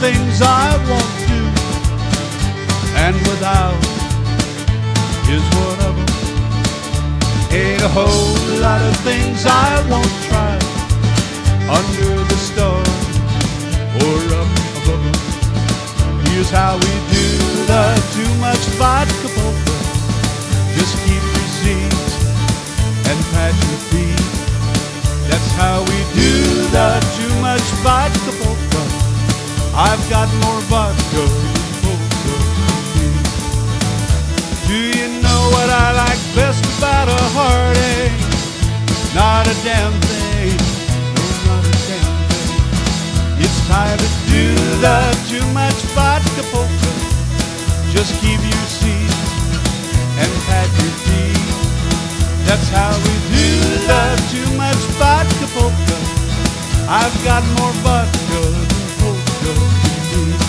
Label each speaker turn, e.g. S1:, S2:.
S1: things I won't do, and without is them. Ain't a whole lot of things I won't try under the stars or up above. Here's how we do the too much vodka polka. Just keep your seats and pat your feet. That's how we do the too much vodka got more vodka than polka. Do you know what I like best about a heartache? Not a damn thing, no, not a damn thing. It's time to do the too much vodka polka. Just keep your seat and pat your feet. That's how we do the too much vodka polka. I've got more vodka you.